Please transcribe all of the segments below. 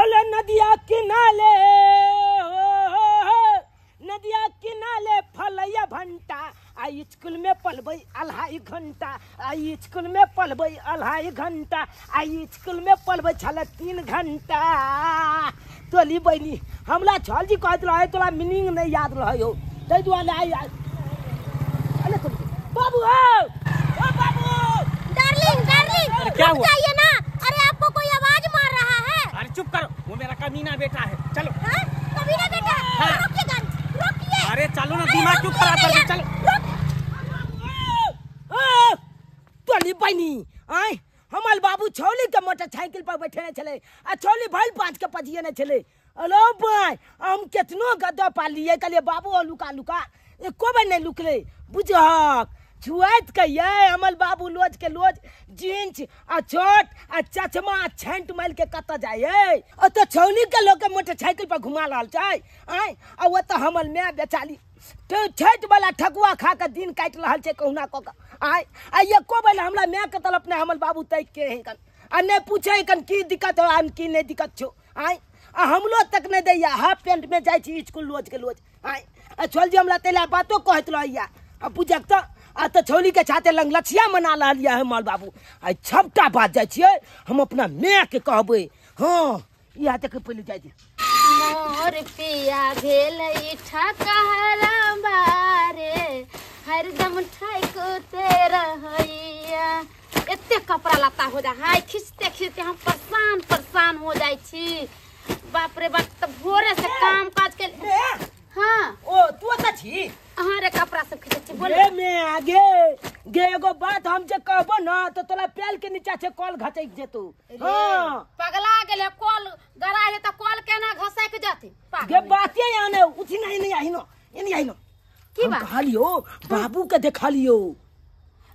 अले नदिया किनारे हो, नदिया किनारे फलैया भंटा आई स्कूल में पलबै अढ़ाई घंटा आई स्कूल में पलबै अढ़ाई घंटा आई स्कूल में पलबै छल तीन घंटा तोली बहनी हमरा छल जी कहत रहे तोरा मीनिंग नहीं याद रहे हो ताहि दुआरे आई अरे बाबू हो ओ बाबू डार्लिंग डार्लिंग क्या हुआ? जाइए ना अरे आपको कोई आवाज़ मार रहा है अरे चुप करो वो मेरा कमीना बेटा है। चलो। हाँ? कभी ना बेटा हाँ। रोकिए गाड़ी रोकिए। अरे चलो ना दिमाग क्यों खराब कर भैया, दी चलो। तोली बहनी आय हमार बाबू छौली के मोटरसाइकिल पर बैठे चले आ छौली भइल पाँच के पजिए ने चले अलो भाई हम केतनो गद्दा पालिए कहलिए बाबू और लुका लुका एको बार नहीं लुकले बुझक छुआत के ये हमर बाबू लोज के लोज जींस आ चोट आ चचमा आ छेंट माइल के कत जाए। ओ तो छौली के लोग के मोटरसाइकिल पर घुमा रहल छै आय आ वो तो हमर मैं बेचाली। तो छठ वाला ठकुआ खा के दिन काटि रहल छै कहुना के आय आ एको बेर हमरा माय के तरफ़ ने हमल बाबू तक के है कन। आ नहीं पूछे कन, की दिक्कत हो आ की नहीं दिक्कत छो। आय आ हमलो तक नहीं दैया, हाफ़ पेंट में छी स्कूल रोज के लोज। आय आ छोल जी, हमरा तेला बातो कहत रहैया आ पूछक तो आ तो छौली के छाते लंग लछिया मना रहलिया हमर बाबू। आ छबटा बात जाइ छियै हम अपना माय के कहबै। हाँ इहा तक पहिले छी मोर पिया भेल बारे हरदम ठकुते रहैया। एते कपड़ा लत्ता हो जा हाय खींचते खींचते हम परेशान परेशान हो जाए छी। बाप रे बाप तो भोरे से काम काज के हाँ। ओ तू तऽ छी? अहाँ रे कपड़ा सब खींचे छी बोल। गे में आगे गे एगो बात हम जे कहबो ना तो तोरा पैर के नीचा से कॉल घचक जेतौ हाँ। पगला गेले कॉल गड़ा है तो कॉल केना घसक जाते? गे बाते आने उठी नहीं नहीं आई नो ये नहीं आई नो की हम बात? कहलियो बाबू के देखलियो।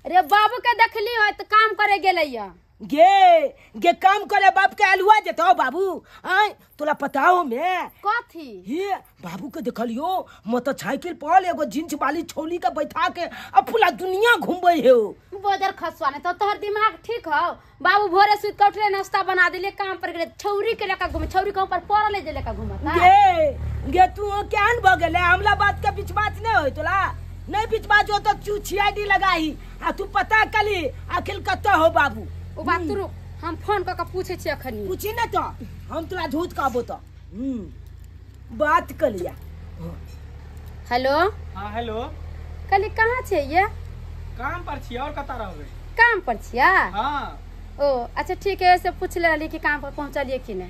रे बाबू के देखली हो तो काम करे गेलैया गे गे काम करे बाप के अलुआ जेतो बाबू। आय तोरा पताओ में? कथी? ये बाबू के देखलियो मोटरसाइकिल पर एगो जींस वाली छोली के बैठा के अब पूरा दुनिया घूमबै हो बोदर खसवा ने तो तोहर दिमाग ठीक हो? बाबू भोरे सुत के उठले नाश्ता बना दिले काम पर गेले छौरी के लेकर घूमे छौरी के ऊपर पड़ ले जे लेकर घूमत गे गे तू केहन भ गेले हमला बात के बीच बात नहीं होय तोला। नहीं बीच बात हो तो तू छियाडी लगाही आ तू पता कली आखिर कत हो बाबू? ओ बात तू रुक। हम फ़ोन क के पूछे छी अखनी पूछी न तो हम तोरा झूठ कहबो तो हम्म। बात कर लिया हेलो? हाँ हेलो। कली कहाँ छे ये? काम पर छियै और कतऽ रहबै? काम पर छिया? हाँ। ओ अच्छा ठीक है ऐसे पूछ ले रही कि काम पर पहुंचलिए कि नहीं।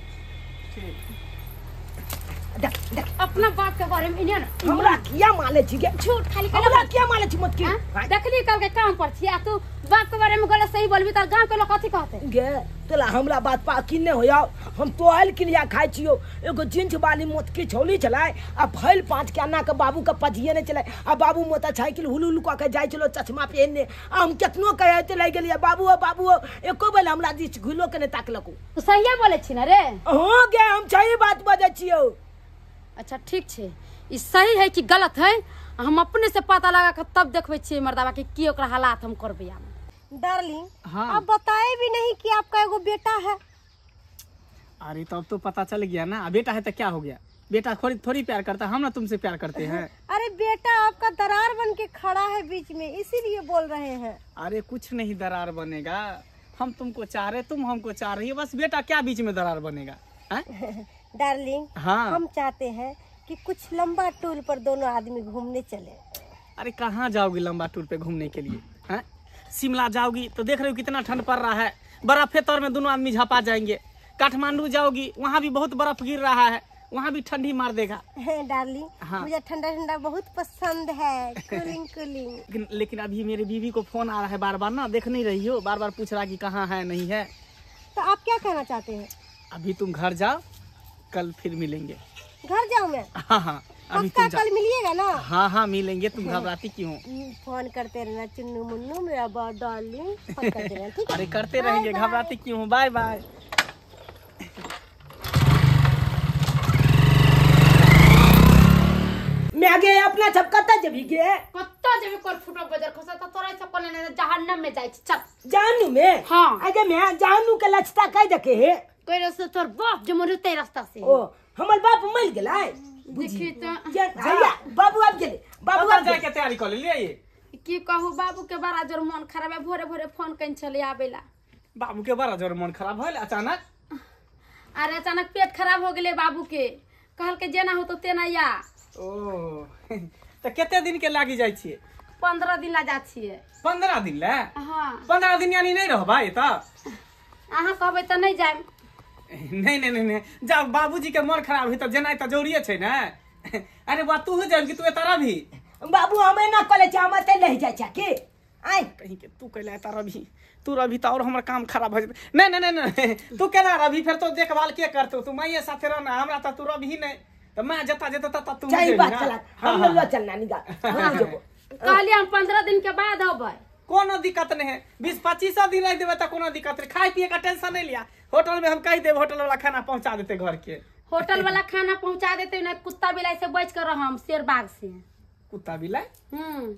देख देख। अपना बाप के बारे में इन्हें हमरा किया माले छी गे झूठ खाली हमरा किया माले छी मत की हाँ? देखली कल के काम पर छिया तू बाप के बारे में गलत सही बोलबी तो गाँव के लोग कथी कहते? गे तोला हमरा बात पा की नहीं होया? हम तोहल के लिए खाई छियो? एगो जींस वाली मोटकी छोली चलाए आ भइल पाँच के अन्ना के बाबू के पजिए नहीं चलाए आ बाबू मोटरसाइकिल हुलू हुलू कऽ के जाइ छलो चश्मा पहनने आ हम केतनो कहे ते लग गेलिए बाबू बाबू एको बेर हमरा दिस घुलो के नहीं ताकलको। तू सहिए बोले छी ना रे? हाँ गे हम सही बात बजे छियो। अच्छा ठीक छे। ई सही है कि गलत है? हम अपने से पता लगा के तब देखबे छियै मर्दावा के की ओकरा हालात हम करबे डार्लिंग हाँ। आप बताए भी नहीं कि आपका एगो बेटा है। अरे तो अब तो पता चल गया ना। बेटा है तो क्या हो गया? बेटा थोड़ी थोड़ी प्यार करता है हम ना तुमसे प्यार करते हैं। अरे बेटा आपका दरार बन के खड़ा है बीच में इसीलिए बोल रहे हैं। अरे कुछ नहीं दरार बनेगा। हम तुमको चाह रहे तुम हमको चाह रही हो बस बेटा क्या बीच में दरार बनेगा? हैं? डार्लिंग हाँ। हम चाहते हैं कि कुछ लंबा टूर पर दोनों आदमी घूमने चले। अरे कहाँ जाओगी लंबा टूर पे घूमने के लिए? हैं? शिमला जाओगी तो देख रहे हो कितना ठंड पड़ रहा है। बर्फ़ तौर में दोनों आदमी झपा जाएँगे। काठमांडू जाओगी वहाँ भी बहुत बर्फ़ गिर रहा है। वहाँ भी ठंडी मार देगा। डार्लिंग हाँ। मुझे ठंडा ठंडा बहुत पसंद है। कूलिंग कूलिंग लेकिन लेकिन अभी मेरी बीवी को फ़ोन आ रहा है बार बार ना देख नहीं रही हो। बार बार पूछ रहा कि कहाँ है नहीं है। तो आप क्या कहना चाहते हैं? अभी तुम घर जाओ कल फिर मिलेंगे। घर जाओ मैं? हाँ हाँ। अभी पक्का तुम कल मिलिएगा ना? हाँ हाँ मिलेंगे तुम घबराती क्यों? हम्म, फ़ोन करते रहना चुन्नू मुन्नू मेरा बा डार्लिंग अरे करते रहेंगे घबराती क्यों? हो? बाय बाय मैं अपना सब कत जबी गे कत्ता जेबे कर फुटो बजर खसा त तोरा सब कोने ने जहन्नम में जाई चल। जानू में? हाँ। अगे मैं जानू के लचता कह देखे है। कोई रास्ता तोर बाप जो मरे ते रास्ता से। ओ हमर बाप मर गेलै देखी तो हैया, बाबू आबि गेलै बाबू बाबू आबि के तैयारी कर ले की कहू बाबू के बड़ा ज़ोर मन खराब है भोरे भोरे फ़ोन कइन चले आवेला बाबू के बड़ा ज़ोर मन खराब होल अचानक? अरे अचानक पेट खराब हो गेले बाबू के कहल के जेना हो तो तेना या। ओ तो केते दिन के लागी जाइ छिए पंद्रह दिन ला जा छिए पंद्रह दिन ले? हाँ। पंद्रह दिन यानी नहीं रहबै त अहाँ कहबै तऽ नहीं जाए नहीं नहीं नहीं नहीं। जब बाबूजी के मन खराब हुई तो जेनाइ तो जरूरिये छै ने। अरे बा तू जान कि तू एतरा भी बाबू हमें ना कले छै हम एते लहि जाइ छै की? कहीं के तू कैला एतरा भी तू रभी तो और हमर काम खराब हो जेतै। नहीं नहीं नहीं नहीं तू केना रभी फिर तो देखभाल के करतौ। तू माइये साथे रहना हमरा तो तू रभी नहीं तो मैं जता जता तता तू जेबही बात चला हाँ, हम हाँ, लोग चलना निगा। हम जेबो। कहलिए हम पंद्रह दिन के बाद अबै। कोनो दिक्कत नहीं है। बीस पच्चीस दिन रख देवे तो कोनो दिक्कत नहीं। खाए पिए का टेंशन नहीं लिया होटल में हम कह देव होटल वाला खाना पहुँचा देते घर के होटल वाला खाना पहुँचा देते ना कुत्ता बिलाई से बच कर हम शेर बाग से कुत्ता बिलाई हम्म।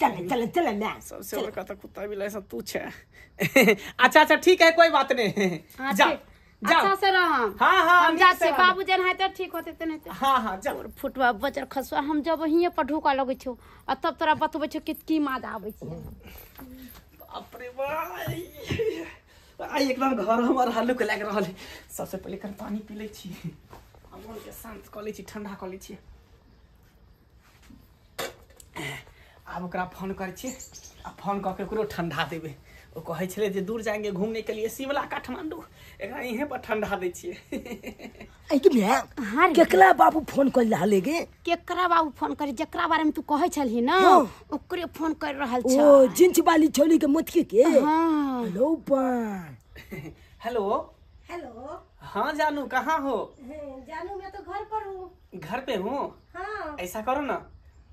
चल चल चल ना सबसे बड़का तो कुत्ता बिलाई सब तू अच्छा अच्छा ठीक है कोई बात नहीं। हाँ, जा। अच्छा से हाँ, हाँ, हम। बाबू जन है। तो ठीक होते तो नहीं तो। हाँ हाँ फुटवा खसुआ हम जब हिये पर ढोका लगै छौ। आ तब तोरा बतबै छौ कि की माजा आबै छै। बाप रे भाई आई एकदम घर हमार हल्लुक लाग रहल है सबसे पहले कर पानी पी लै छी। आ मन के शांत लै छी ठंडा लै छी। आब ओकरा फ़ोन करै छी। आ फ़ोन कऽ के ओकरो ठंडा देबै। ओ कहै छलै जे दूर जाएँगे घूमने के लिए शिमला काठमांडू। एकरा इहें पर ठंडा दै छियै। आई कि मैं हाँ रे। बाबू फ़ोन कर रहले गे? केकरा बाबू फ़ोन करी जेकरा बारे में तू कहै छलही ना हाँ। ओकरे फ़ोन कर रहल ओ छ जिंच वाली छोली के मुतके के? हाँ। हेलो पान हेलो। हेलो। हाँ जानू कहाँ हो जानू मैं तो घर पर हूँ। घर पे हूँ? हाँ। ऐसा करो ना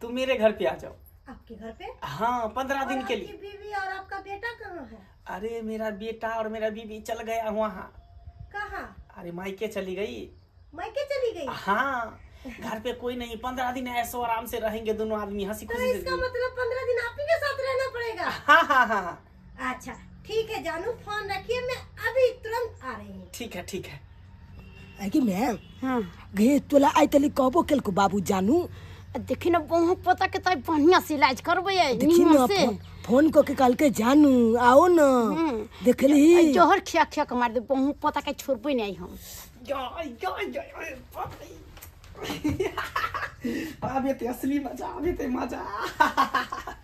तुम मेरे घर पे आ जाओ। आपके घर पे? हाँ पंद्रह दिन के आपकी लिए। बीवी और आपका बेटा कहाँ है? अरे मेरा बेटा और मेरा बीबी चल गया वहाँ। कहाँ? अरे मायके चली गई। मायके चली गई? हाँ घर पे कोई नहीं पंद्रह दिन ऐसो आराम से रहेंगे दोनों आदमी हँसी तो खुशी इसका मतलब पंद्रह दिन आप ही के साथ रहना पड़ेगा? हाँ हाँ हाँ हाँ। अच्छा ठीक है जानू फ़ोन रखिए मैं अभी तुरंत आ रही हूँ। ठीक है ठीक है। आई कि मैं? हाँ। गे तोला आई तली कहबो केलको बाबू जानू? देखी ना बहुत पता के ताई बढ़िया से इलाज करबै देखी ना निमन से। फ़ोन को के कहलके जानू आओ ना। हम्म। देखली। जोहर खिया खिया के मार दे बहुत पता के छोड़बै नहीं हम। आबे ते असली मज़ा आबे ते मज़ा।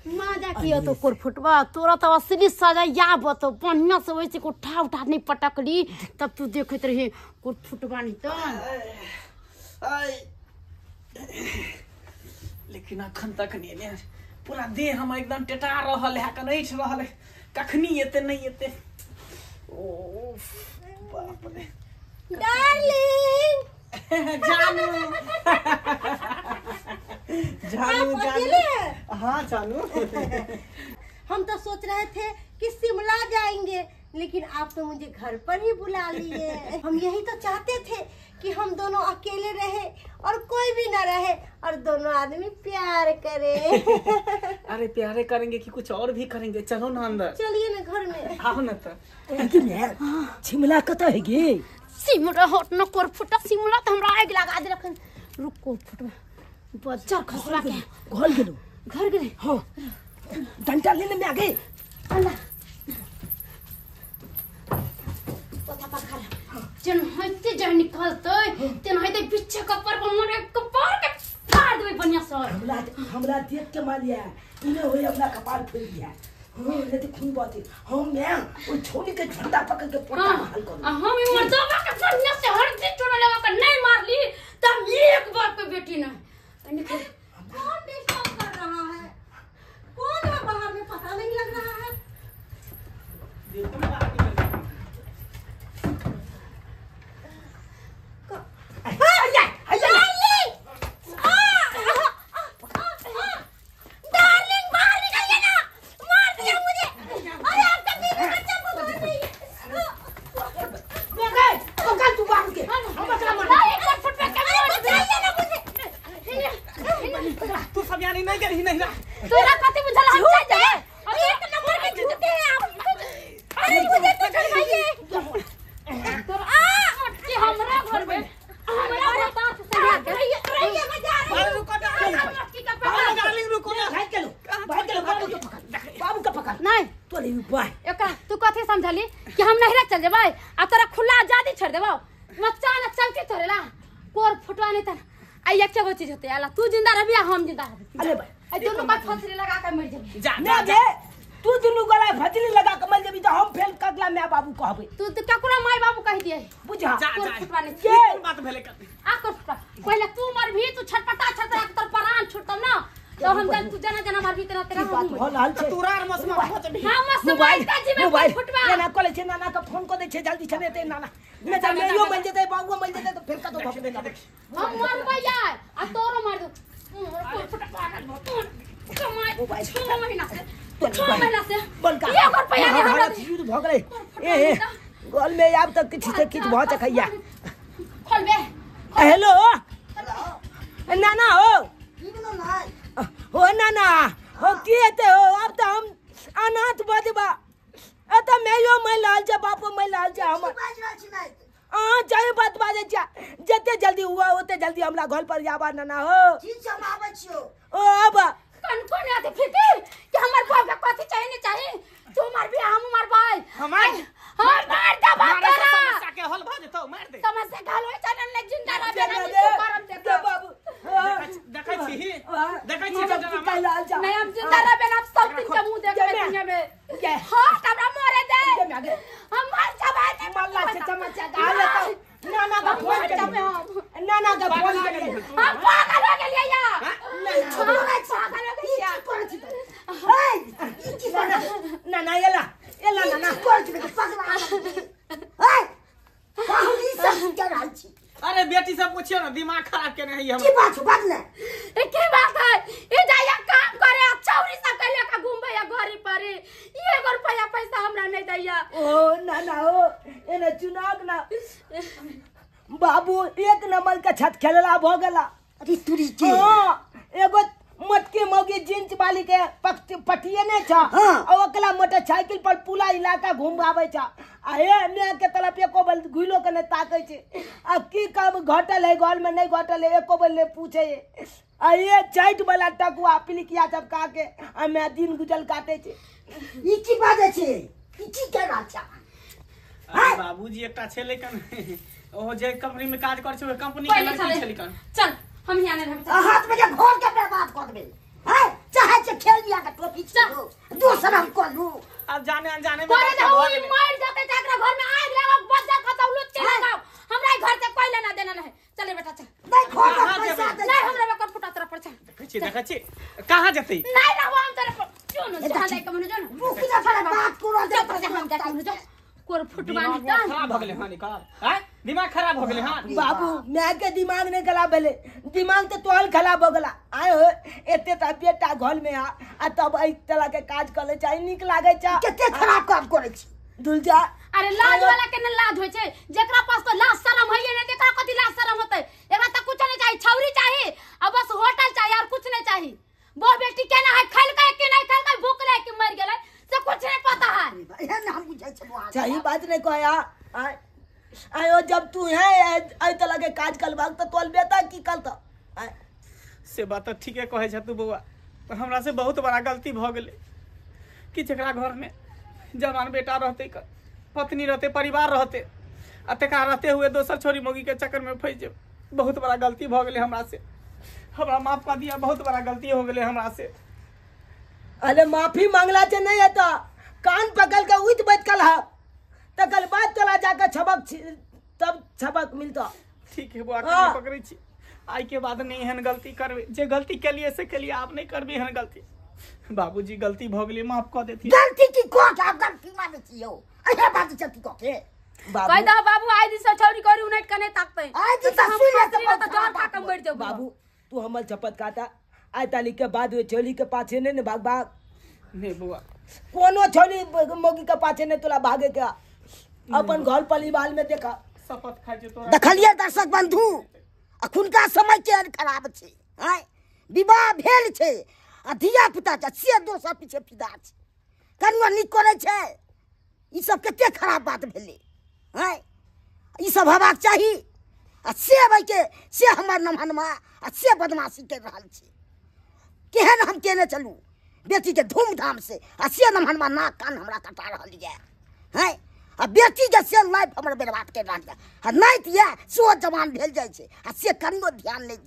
मज़ा किया तो कोर फुटबा तोरा तो असली सजा या बतो बढ़िया से वैसे को उठा उठा नहीं पटकली। तब तू देखत रही कोर फुटबा नहीं तो। आय। लेकिन अखन तक नहीं ने पूरा देह हम एकदम टेटा रहल है कन ऐठ रहल है। कखनी एते नहीं एते। ओ बाप रे डार्लिंग जानू जानू। जानू हाँ जानू। हम तो सोच रहे थे कि शिमला जाएँगे। लेकिन आप तो मुझे घर पर ही बुला लिए। हम यही तो चाहते थे कि हम दोनों अकेले रहे और कोई भी ना रहे और दोनों आदमी प्यार करे। अरे प्यारे करेंगे कि कुछ और भी करेंगे। चलो ना अंदर। चलिए ना घर में। आओ ना तो आई कि मैं छिमला कत है गे सिमरा हट न कोर फुटा। सिमला तो हमरा आग लगा दे रखन। रुक कोर फुटबा बच्चा खसला के। घोल गेलो। घर गए हाँ। डंटा लेने में आ गए अल्लाह। जन होते जन निकलते तेन होते पीछे कपर पर मोरे कपर के फाड़ देबे बढ़िया से। हमरा हमरा देख के मारिया इने होई अपना कपाल फूल दिया। हाँ ये तो खून बात हम मैं वो छोली के झंडा पकड़ के पोटा हाँ, हाल कर। हम इमर दबा के बढ़िया से हरदी चोरा लगा के नहीं मार ली तब एक बार पे बेटी ना। निकल कौन डिस्टर्ब कर रहा है? कौन है बाहर में? पता नहीं लग रहा है। नहीं। कथी समझली? कि हम नहरा चल जेबै? आ तोरा खुला आज़ादी छोड़ देबो? मच्चा चल के तोरेला कोर फुटवा नहीं तन एक गो चीज़ होते आला तू ज़िंदा रहबी आ हम ज़िंदा अरे भाई। दोनों बात फसरे लगा के मर जेबी। जा ना बे तू दोनों गला भजली लगा के मर जेबी तो हम फेल कगला माय बाबू कहबे। तू तो ककरा माय बाबू कह दिए बुझा। जा जा। फुटवा नहीं के बात भेले कर आ कर फुटवा पहले तू मरभी तू छटपटा छटपटा तोर प्राण छुटतम ना। तो हम जन तू जना जना मर भी तेरा तेरा बात हम भल हाल छे? तुरार मसमा पहुँच भी हाँ मस्त मोबाइल मोबाइल फुटवा ये ना कॉलेज छे नाना का फ़ोन को दे छे जल्दी छने ते नाना। मैं जा मैं यो मिल जेते बाबू मिल जेते तो फिर का तो भग देगा हम मर गए यार आ तोरो मार दो। कोर फुटवा कमाई मोबाइल। छह महीना से बोल, छह बोल। महीना से। बोल का ये कर पैया नहीं हमरा युद्ध भग गए ए ए गोल में अब तक किछ से किछ बहुत खैया खोल। बे हेलो। नाना हो। हो नाना हो की हेते हो अब तो हम अनाथ बदबा ए तो मैं यो मैं लाल जा बापू मैं लाल जा हम हाँ चाहे बात बाजे जा जते जल्दी हुआ होते जल्दी हमरा घर पर जाबा नाना हो। ओ अब कन को कोन आते फिकिर कि हमर बाप का कथि चाहिए नहीं चाहिए? तू मर भी हम मर भाई हमार हम मार दे मारे से बाकरा समस्या के हल भ जेतौ मार दे। समस्या घालो चलन ले ज़िंदा रह दे बे ना करम दे बाबू। देखै छी कि हम ज़िंदा ना सब दिन के मुँह। दुनिया में। हाँ हमरा मारे दे जय मैं आगे। हम मर जबाई नहीं मल्ला से चमचा गाले तो। नाना का फ़ोन मर हम नाना का फ़ोन कर हम पागल हो पागल हो गेलिए नाना येला येला नाना। अरे बेटी से पूछियो ना दिमाग खराब केने है हम। ए की बात है ए जाया काम करे आ चौरी सा कहले का घूमबे या घरी पर ये एगो रुपया पैसा हमरा नहीं दैया। ओ नाना हो एने चुनाव ना। बाबू एक नंबर का छत खेलला भ गेला। हाँ, एगो मटके मौगी जींस वाली के पटिए ने छ और ओकला मोटरसाइकिल पर पूरा इलाका घुमावे छ। आ हे मैं के तरफ़ एको बल घुलो के ने ताकै छे। आ की काम घटल है घर में नहीं घटल है एको बल ने पूछे है। ये चैट वाला टकुआ पिलिकिया सब का के आ मैं दिन गुजल काटे छे। अरे बाबूजी एकटा छेलै कन ओहो जे कंपनी में काज करै छै कंपनी के लड़की चले। छेलै कन। चल हम यहाँ नहीं रहते हाथ में के घोर के बर्बाद कर देबे। हैं चाहे से खेल लिया के टोपी चलो। दूसरा हम कर। लू अब जाने अनजाने में तो भऽ हुई मर जाते तकरा घर में आग लगा बच्चा खतौ लुट के लगा हमरा घर से कोई लेना देना नहीं चले बेटा चल। नहीं खोल पैसा जेबै? दे नहीं हमरा बकर फुटा तरफ़ जेतै नहीं रहबो हम तेरे पर क्यों न जहाँ लेके मनु जान रुकी ना पड़े बात करो दे चल पर हम जाके मनु जान कोर फुटवानी दिमाग खराब भऽ गेलै हाँ निकाल हैं दिमाग खराब भऽ गेलै हाँ बाबू मैं के दिमाग नहीं खराब भेले दिमाग तो तोहल खराब हो गला आए हो एते ता बेटा घर में आ आ तब एई तरह के काज करे चाहे निक लागे चा केते खराब काम करे छी दुलजा अरे लाज वाला के न लाज होय छै जेकरा पास तो लाज शरम है नहीं देखा कथि लाज शरम होतै एकरा त कुछ नहीं चाहिए छौरी चाहिए अब बस होटल चाहिए और कुछ नहीं चाहिए वो बेटी केना है खैल के कि नहीं खैल के भूख ले कि मर गेलै से कुछ नहीं पता है एहन हम बुझै छी बुआ बात नहीं आयो जब तू है एई तरह के काज करबाक तो तोल बेटा की करता आए। से बात तऽ ठीके कहै छ तू बौआ पर हमरा से बहुत बड़ा गलती भऽ गेलै। कि जकरा घर में जवान बेटा रहते पत्नी रहते परिवार रहते आ तकरा रहते हुए दोसर छोरी मौगी के चक्कर में फंस जाओ बहुत बड़ा गलती भऽ गेलै हमरा से। हमरा माफ़ कऽ दिया बहुत बड़ा गलती हो गेलै हमरा से। अरे माफ़ी मांगला से नहीं आता कान पकड़ के उठ बैठ कल है तकर बाद तोला जाकर छबक तब छबक मिलता। ठीक है बुआ हाँ। पकड़ै छी। आइ के बाद नहीं एहन गलती करबै। जे गलती केलिए से केलिए आब नहीं करबै एहन गलती। बाबूजी गलती भऽ गेलै माफ़ कऽ देथिन। गलती की कोट आप गलती माने छी यो? अहे बात चलती को। के कह दो बाबू आई दिस छौरी करी उनट कने ताकते। आई दिस हम सुई ले फसरी तो तो जान के मर जाबू बाबू। तू हमर शपथ काटा आय ताली के बाद वे छोली के पाछे ने भाग भाग। नहीं बुआ। कोनो छोली मोगी के पाछे नहीं तोला भागे के अपन घर परिवार में देखा। देखलिए दर्शक बंधु अखुनका समय के खराब छै हैं विवाह भेल छै आ धिया पुता छै से दोसर पीछे फिदा छै। कनियो नीक करे छै ई सब कते खराब बात भेलै हैं ई सब हेबाक चाही आ से भाई के से हमर नमहनमा आ से बदमाशी कर रहल छै। केहन हम केने चलू बेटी के धूमधाम से आ से नमहनमा नाक कान हमरा कटा रहल यऽ हैं आ, बेटी के से लाइफ हमर बर्बाद कर रहा आ नहीं ये सो जवान भेल जाइ से कनियो ध्यान नहि